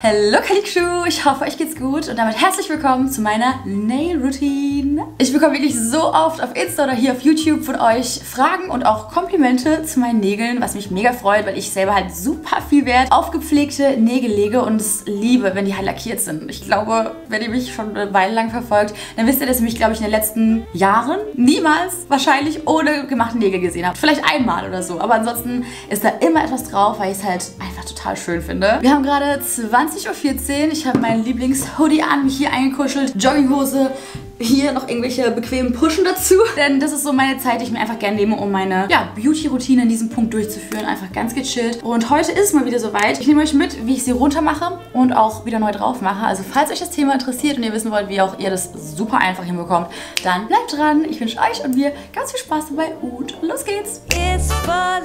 Hallo Kalikshu, ich hoffe euch geht's gut und damit herzlich willkommen zu meiner Nail Routine. Ich bekomme wirklich so oft auf Insta oder hier auf YouTube von euch Fragen und auch Komplimente zu meinen Nägeln, was mich mega freut, weil ich selber halt super viel Wert auf gepflegte Nägel lege und es liebe, wenn die halt lackiert sind. Ich glaube, wenn ihr mich schon eine Weile lang verfolgt, dann wisst ihr, dass ihr mich, glaube ich, in den letzten Jahren niemals wahrscheinlich ohne gemachte Nägel gesehen habt. Vielleicht einmal oder so, aber ansonsten ist da immer etwas drauf, weil ich es halt einfach total schön finde. Wir haben gerade 20 20.14 Uhr. Ich habe meinen Lieblings-Hoodie an, mich hier eingekuschelt, Jogginghose, hier noch irgendwelche bequemen Pushen dazu. Denn das ist so meine Zeit, die ich mir einfach gerne nehme, um meine ja, Beauty-Routine in diesem Punkt durchzuführen. Einfach ganz gechillt. Und heute ist es mal wieder soweit. Ich nehme euch mit, wie ich sie runter mache und auch wieder neu drauf mache. Also falls euch das Thema interessiert und ihr wissen wollt, wie auch ihr das super einfach hinbekommt, dann bleibt dran. Ich wünsche euch und mir ganz viel Spaß dabei und los geht's. It's for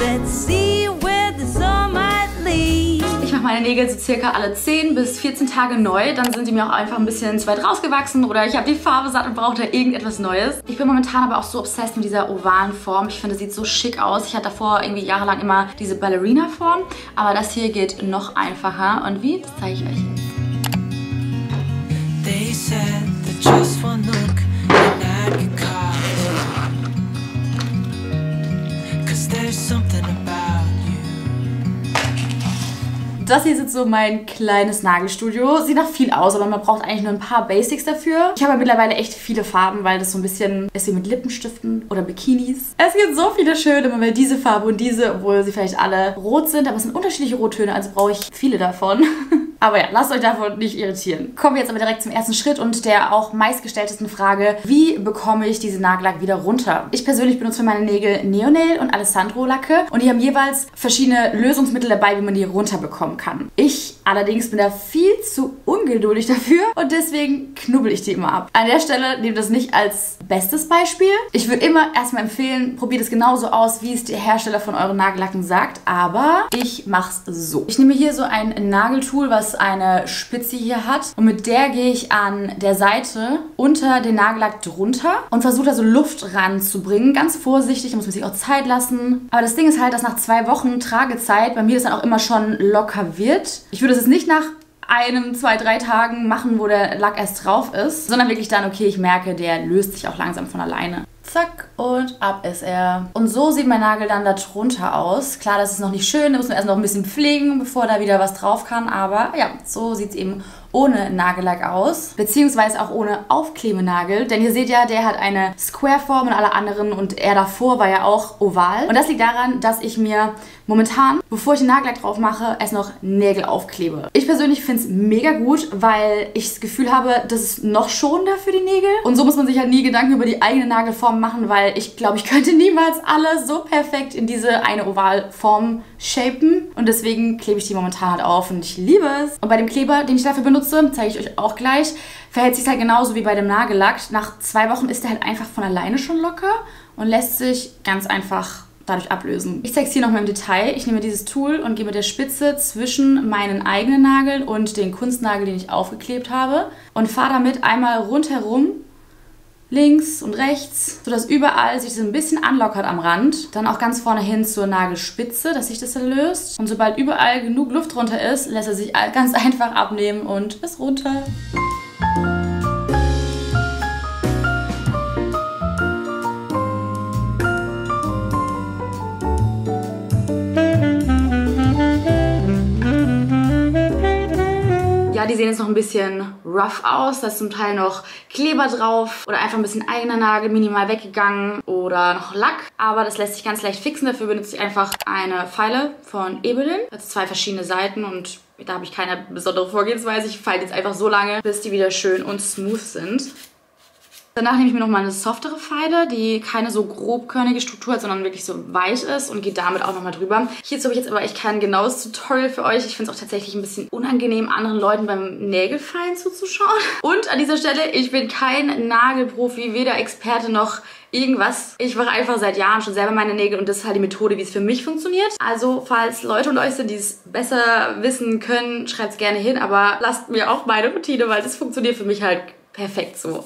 living. Let's see where the sun might lead mache meine Nägel so circa alle 10 bis 14 Tage neu. Dann sind die mir auch einfach ein bisschen zu weit rausgewachsen oder ich habe die Farbe satt und brauche da irgendetwas Neues. Ich bin momentan aber auch so obsessed mit dieser ovalen Form. Ich finde, sieht so schick aus. Ich hatte davor irgendwie jahrelang immer diese Ballerina-Form, aber das hier geht noch einfacher. Und wie? Das zeige ich euch jetzt. They said that just one das hier ist jetzt so mein kleines Nagelstudio. Sieht nach viel aus, aber man braucht eigentlich nur ein paar Basics dafür. Ich habe mittlerweile echt viele Farben, weil das so ein bisschen ist wie mit Lippenstiften oder Bikinis. Es gibt so viele schöne, man will diese Farbe und diese, obwohl sie vielleicht alle rot sind, aber es sind unterschiedliche Rottöne, also brauche ich viele davon. Aber ja, lasst euch davon nicht irritieren. Kommen wir jetzt aber direkt zum ersten Schritt und der auch meistgestelltesten Frage, wie bekomme ich diese Nagellack wieder runter? Ich persönlich benutze für meine Nägel Neonail und Alessandro Lacke und die haben jeweils verschiedene Lösungsmittel dabei, wie man die runterbekommen kann. Ich allerdings bin da viel zu ungeduldig dafür und deswegen knubbel ich die immer ab. An der Stelle nehmt das nicht als bestes Beispiel. Ich würde immer erstmal empfehlen, probiert es genauso aus, wie es der Hersteller von euren Nagellacken sagt, aber ich mache es so. Ich nehme hier so ein Nageltool, was eine Spitze hier hat. Und mit der gehe ich an der Seite unter den Nagellack drunter und versuche da so Luft ranzubringen. Ganz vorsichtig, da muss man sich auch Zeit lassen. Aber das Ding ist halt, dass nach zwei Wochen Tragezeit bei mir das dann auch immer schon locker wird. Ich würde es jetzt nicht nach einem, zwei, drei Tagen machen, wo der Lack erst drauf ist, sondern wirklich dann, okay, ich merke, der löst sich auch langsam von alleine. Zack und ab ist er. Und so sieht mein Nagel dann da drunter aus. Klar, das ist noch nicht schön, da muss man erst noch ein bisschen pflegen, bevor da wieder was drauf kann. Aber ja, so sieht es eben ohne Nagellack aus, beziehungsweise auch ohne Aufklebenagel. Denn ihr seht ja, der hat eine Square-Form und alle anderen und er davor war ja auch oval. Und das liegt daran, dass ich mir momentan, bevor ich den Nagellack drauf mache, erst noch Nägel aufklebe. Ich persönlich finde es mega gut, weil ich das Gefühl habe, das ist noch schonender für die Nägel. Und so muss man sich halt nie Gedanken über die eigene Nagelform machen, weil ich glaube, ich könnte niemals alle so perfekt in diese eine Ovalform shapen. Und deswegen klebe ich die momentan halt auf und ich liebe es. Und bei dem Kleber, den ich dafür benutze, zeige ich euch auch gleich, verhält sich halt genauso wie bei dem Nagellack. Nach zwei Wochen ist der halt einfach von alleine schon locker und lässt sich ganz einfach dadurch ablösen. Ich zeige es hier nochmal im Detail. Ich nehme dieses Tool und gehe mit der Spitze zwischen meinen eigenen Nageln und den Kunstnagel, den ich aufgeklebt habe und fahre damit einmal rundherum links und rechts, sodass überall sich das ein bisschen anlockert am Rand. Dann auch ganz vorne hin zur Nagelspitze, dass sich das dann löst. Und sobald überall genug Luft drunter ist, lässt er sich ganz einfach abnehmen und ist runter. Ja, die sehen jetzt noch ein bisschen rough aus. Da ist zum Teil noch Kleber drauf oder einfach ein bisschen eigener Nagel minimal weggegangen oder noch Lack. Aber das lässt sich ganz leicht fixen. Dafür benutze ich einfach eine Pfeile von Ebelin. Das zwei verschiedene Seiten und da habe ich keine besondere Vorgehensweise. Ich feile jetzt einfach so lange, bis die wieder schön und smooth sind. Danach nehme ich mir nochmal eine softere Feile, die keine so grobkörnige Struktur hat, sondern wirklich so weich ist und gehe damit auch nochmal drüber. Hierzu habe ich jetzt aber echt kein genaues Tutorial für euch. Ich finde es auch tatsächlich ein bisschen unangenehm, anderen Leuten beim Nägelfeilen zuzuschauen. Und an dieser Stelle, ich bin kein Nagelprofi, weder Experte noch irgendwas. Ich mache einfach seit Jahren schon selber meine Nägel und das ist halt die Methode, wie es für mich funktioniert. Also, falls Leute unter euch sind, die es besser wissen können, schreibt es gerne hin, aber lasst mir auch meine Routine, weil das funktioniert für mich halt perfekt so.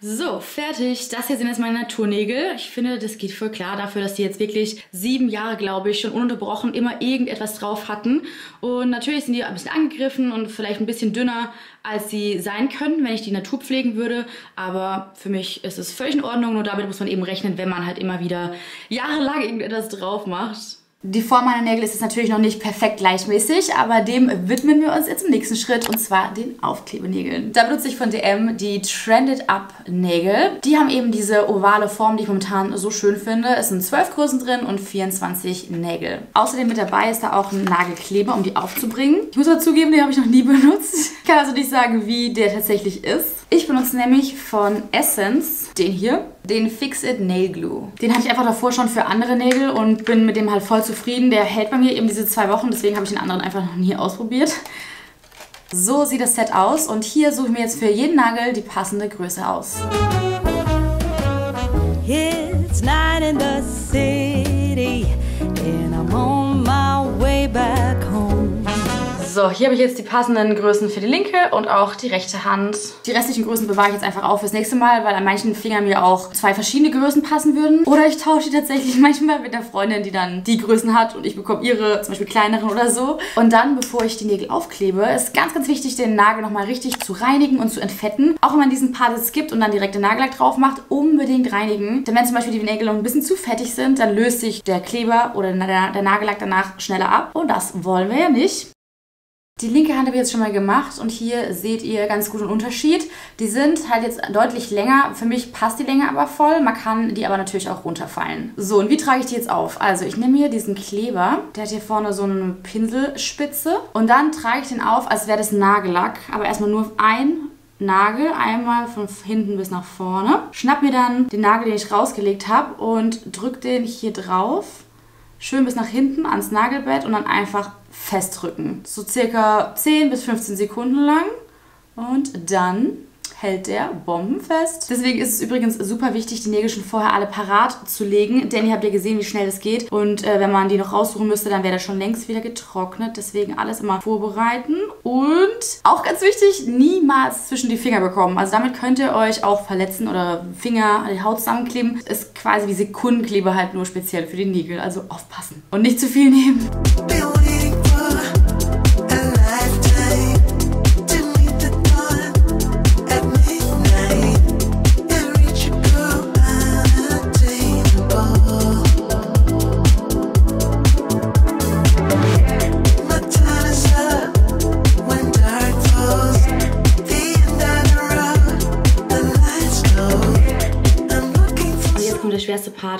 So, fertig. Das hier sind jetzt meine Naturnägel. Ich finde, das geht voll klar dafür, dass die jetzt wirklich sieben Jahre, glaube ich, schon ununterbrochen immer irgendetwas drauf hatten. Und natürlich sind die ein bisschen angegriffen und vielleicht ein bisschen dünner, als sie sein könnten, wenn ich die Natur pflegen würde. Aber für mich ist es völlig in Ordnung. Nur damit muss man eben rechnen, wenn man halt immer wieder jahrelang irgendetwas drauf macht. Die Form meiner Nägel ist jetzt natürlich noch nicht perfekt gleichmäßig, aber dem widmen wir uns jetzt im nächsten Schritt und zwar den Aufklebenägeln. Da benutze ich von DM die Trended Up Nägel. Die haben eben diese ovale Form, die ich momentan so schön finde. Es sind 12 Größen drin und 24 Nägel. Außerdem mit dabei ist da auch ein Nagelkleber, um die aufzubringen. Ich muss aber zugeben, den habe ich noch nie benutzt. Ich kann also nicht sagen, wie der tatsächlich ist. Ich benutze nämlich von Essence den hier, den Fix It Nail Glue. Den hatte ich einfach davor schon für andere Nägel und bin mit dem halt voll zufrieden. Der hält bei mir eben diese zwei Wochen, deswegen habe ich den anderen einfach noch nie ausprobiert. So sieht das Set aus und hier suche ich mir jetzt für jeden Nagel die passende Größe aus. It's night in the city So, hier habe ich jetzt die passenden Größen für die linke und auch die rechte Hand. Die restlichen Größen bewahre ich jetzt einfach auf fürs nächste Mal, weil an manchen Fingern mir auch zwei verschiedene Größen passen würden. Oder ich tausche die tatsächlich manchmal mit der Freundin, die dann die Größen hat und ich bekomme ihre, zum Beispiel kleineren oder so. Und dann, bevor ich die Nägel aufklebe, ist ganz, ganz wichtig, den Nagel nochmal richtig zu reinigen und zu entfetten. Auch wenn man diesen Part jetzt skippt und dann direkt den Nagellack drauf macht, unbedingt reinigen. Denn wenn zum Beispiel die Nägel noch ein bisschen zu fettig sind, dann löst sich der Kleber oder der, der Nagellack danach schneller ab. Und das wollen wir ja nicht. Die linke Hand habe ich jetzt schon mal gemacht und hier seht ihr ganz gut den Unterschied. Die sind halt jetzt deutlich länger. Für mich passt die Länge aber voll. Man kann die aber natürlich auch runterfallen. So, und wie trage ich die jetzt auf? Also ich nehme hier diesen Kleber. Der hat hier vorne so eine Pinselspitze. Und dann trage ich den auf, als wäre das Nagellack. Aber erstmal nur ein Nagel, einmal von hinten bis nach vorne. Schnapp mir dann den Nagel, den ich rausgelegt habe und drücke den hier drauf. Schön bis nach hinten ans Nagelbett und dann einfach festdrücken. So circa 10 bis 15 Sekunden lang. Und dann hält der bombenfest. Deswegen ist es übrigens super wichtig, die Nägel schon vorher alle parat zu legen, denn ihr habt ja gesehen, wie schnell das geht. Und äh, wenn man die noch raussuchen müsste, dann wäre der schon längst wieder getrocknet. Deswegen alles immer vorbereiten. Und auch ganz wichtig, niemals zwischen die Finger bekommen. Also damit könnt ihr euch auch verletzen oder Finger an die Haut zusammenkleben. Ist quasi wie Sekundenkleber halt nur speziell für die Nägel. Also aufpassen. Und nicht zu viel nehmen.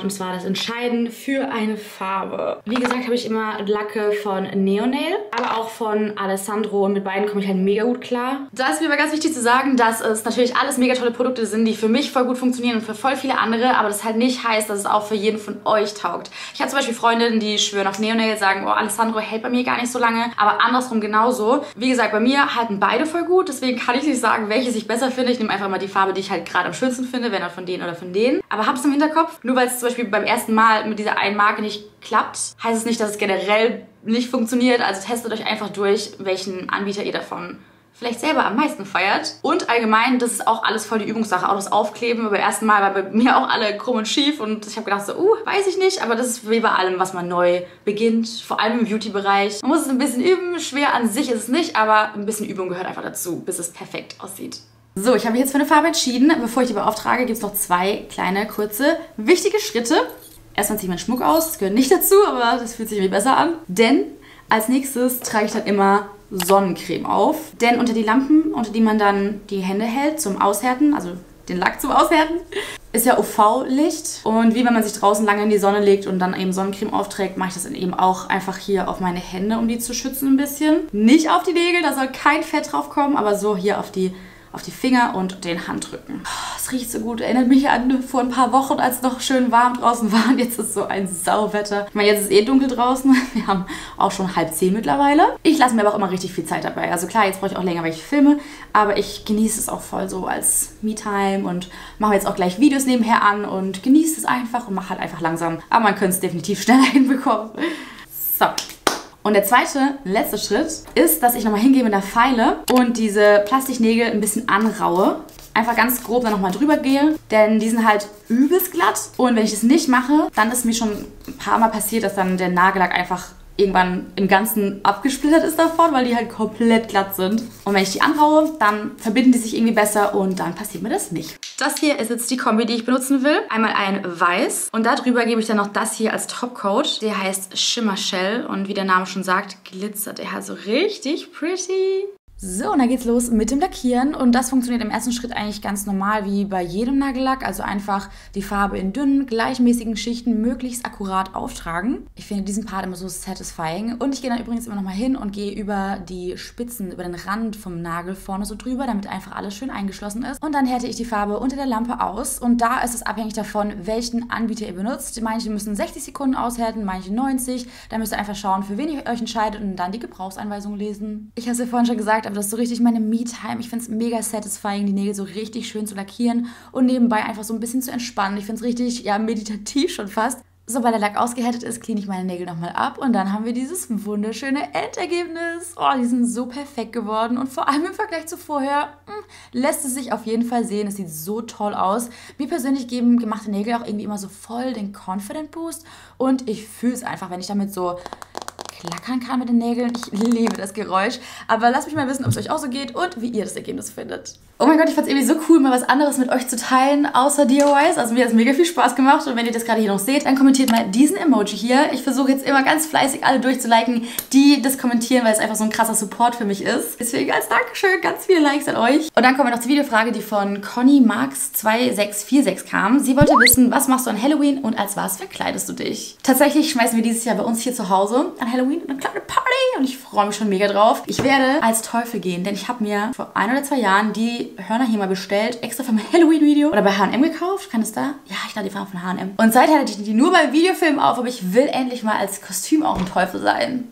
Und zwar das Entscheiden für eine Farbe. Wie gesagt, habe ich immer Lacke von Neonail, aber auch von Alessandro und mit beiden komme ich halt mega gut klar. Da ist mir aber ganz wichtig zu sagen, dass es natürlich alles mega tolle Produkte sind, die für mich voll gut funktionieren und für voll viele andere, aber das halt nicht heißt, dass es auch für jeden von euch taugt. Ich habe zum Beispiel Freundinnen, die schwören auf Neonail, sagen, oh, Alessandro hält bei mir gar nicht so lange, aber andersrum genauso. Wie gesagt, bei mir halten beide voll gut, deswegen kann ich nicht sagen, welches ich besser finde. Ich nehme einfach mal die Farbe, die ich halt gerade am schönsten finde, wenn von denen oder von denen. Aber hab's im Hinterkopf, nur weil es zum Beispiel beim ersten Mal mit dieser einen Marke nicht klappt, heißt es nicht, dass es generell nicht funktioniert. Also testet euch einfach durch, welchen Anbieter ihr davon vielleicht selber am meisten feiert. Und allgemein, das ist auch alles voll die Übungssache. Auch das Aufkleben beim ersten Mal war bei mir auch alle krumm und schief und ich habe gedacht so, uh, weiß ich nicht, aber das ist wie bei allem, was man neu beginnt, vor allem im Beauty-Bereich. Man muss es ein bisschen üben, schwer an sich ist es nicht, aber ein bisschen Übung gehört einfach dazu, bis es perfekt aussieht. So, ich habe mich jetzt für eine Farbe entschieden. Bevor ich die beauftrage, gibt es noch zwei kleine, kurze, wichtige Schritte. Erstmal ziehe ich meinen Schmuck aus. Das gehört nicht dazu, aber das fühlt sich irgendwie besser an. Denn als nächstes trage ich dann immer Sonnencreme auf. Denn unter die Lampen, unter die man dann die Hände hält zum Aushärten, also den Lack zum Aushärten, ist ja UV-Licht. Und wie wenn man sich draußen lange in die Sonne legt und dann eben Sonnencreme aufträgt, mache ich das eben auch einfach hier auf meine Hände, um die zu schützen ein bisschen. Nicht auf die Nägel, da soll kein Fett drauf kommen, aber so hier auf die auf die Finger und den Handrücken. Oh, es riecht so gut. Erinnert mich an vor ein paar Wochen, als es noch schön warm draußen war. Und jetzt ist so ein Sauwetter. Ich meine, jetzt ist eh dunkel draußen. Wir haben auch schon halb zehn mittlerweile. Ich lasse mir aber auch immer richtig viel Zeit dabei. Also klar, jetzt brauche ich auch länger, weil ich filme. Aber ich genieße es auch voll so als Me-Time und mache jetzt auch gleich Videos nebenher an und genieße es einfach und mache halt einfach langsam. Aber man könnte es definitiv schneller hinbekommen. So, und der zweite, letzte Schritt ist, dass ich nochmal hingehe mit der Feile und diese Plastiknägel ein bisschen anraue. einfach ganz grob dann nochmal drüber gehe. Denn die sind halt übelst glatt. Und wenn ich das nicht mache, dann ist mir schon ein paar Mal passiert, dass dann der Nagellack einfach irgendwann im Ganzen abgesplittert ist davon, weil die halt komplett glatt sind. Und wenn ich die anhaue, dann verbinden die sich irgendwie besser und dann passiert mir das nicht. Das hier ist jetzt die Kombi, die ich benutzen will. Einmal ein Weiß und darüber gebe ich dann noch das hier als Topcoat. Der heißt Shimmer Shell und wie der Name schon sagt, glitzert er so richtig pretty. So, und dann geht's los mit dem Lackieren und das funktioniert im ersten Schritt eigentlich ganz normal wie bei jedem Nagellack, also einfach die Farbe in dünnen, gleichmäßigen Schichten möglichst akkurat auftragen. Ich finde diesen Part immer so satisfying und ich gehe dann übrigens immer noch mal hin und gehe über die Spitzen, über den Rand vom Nagel vorne so drüber, damit einfach alles schön eingeschlossen ist und dann härte ich die Farbe unter der Lampe aus und da ist es abhängig davon, welchen Anbieter ihr benutzt. Manche müssen 60 Sekunden aushärten, manche 90. Da müsst ihr einfach schauen, für wen ihr euch entscheidet und dann die Gebrauchsanweisung lesen. Ich habe es ja vorhin schon gesagt, aber das ist so richtig meine Me-Time. Ich finde es mega satisfying, die Nägel so richtig schön zu lackieren und nebenbei einfach so ein bisschen zu entspannen. Ich finde es richtig, ja, meditativ schon fast. Sobald der Lack ausgehärtet ist, clean ich meine Nägel nochmal ab und dann haben wir dieses wunderschöne Endergebnis. Oh, die sind so perfekt geworden und vor allem im Vergleich zu vorher mh, hm, lässt es sich auf jeden Fall sehen. Es sieht so toll aus. Mir persönlich geben gemachte Nägel auch irgendwie immer so voll den Confident Boost und ich fühle es einfach, wenn ich damit so klackern kann mit den Nägeln. Ich liebe das Geräusch. Aber lasst mich mal wissen, ob es euch auch so geht und wie ihr das Ergebnis findet. Oh mein Gott, ich fand es irgendwie so cool, mal was anderes mit euch zu teilen, außer DIYs. Also mir hat es mega viel Spaß gemacht. Und wenn ihr das gerade hier noch seht, dann kommentiert mal diesen Emoji hier. Ich versuche jetzt immer ganz fleißig alle durchzuliken, die das kommentieren, weil es einfach so ein krasser Support für mich ist. Deswegen als Dankeschön ganz viele Likes an euch. Und dann kommen wir noch zur Videofrage, die von Conny Marx 2646 kam. Sie wollte wissen, was machst du an Halloween und als was verkleidest du dich? Tatsächlich schmeißen wir dieses Jahr bei uns hier zu Hause an Halloween eine kleine Party und ich freue mich schon mega drauf. Ich werde als Teufel gehen, denn ich habe mir vor ein oder zwei Jahren die Hörner hier mal bestellt, extra für mein Halloween-Video oder bei H&M gekauft. Kann es da? Ja, ich glaube, die waren von H&M. Und seither hatte ich die nur bei Videofilmen auf, aber ich will endlich mal als Kostüm auch ein Teufel sein.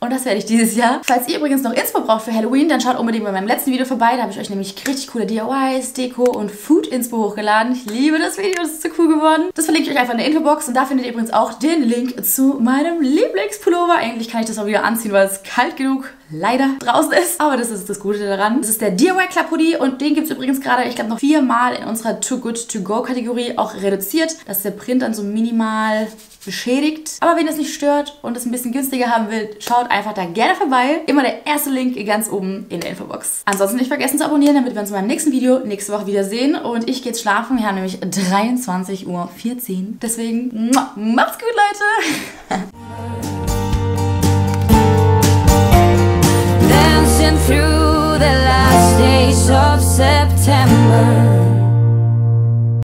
Und das werde ich dieses Jahr. Falls ihr übrigens noch Inspo braucht für Halloween, dann schaut unbedingt bei meinem letzten Video vorbei. Da habe ich euch nämlich richtig coole DIYs, Deko und Food-Inspo hochgeladen. Ich liebe das Video, das ist so cool geworden. Das verlinke ich euch einfach in der Infobox. Und da findet ihr übrigens auch den Link zu meinem Lieblingspullover. Eigentlich kann ich das auch wieder anziehen, weil es kalt genug leider draußen ist. Aber das ist das Gute daran. Das ist der DIY Club Hoodie und den gibt es übrigens gerade, ich glaube, noch viermal in unserer Too Good To Go Kategorie auch reduziert. dass der Print dann so minimal beschädigt. Aber wenn es nicht stört und es ein bisschen günstiger haben will, schaut einfach da gerne vorbei. Immer der erste Link ganz oben in der Infobox. Ansonsten nicht vergessen zu abonnieren, damit wir uns in meinem nächsten Video nächste Woche wiedersehen. Und ich gehe jetzt schlafen. Wir haben nämlich 23.14 Uhr. Deswegen macht's gut, Leute! through the last days of September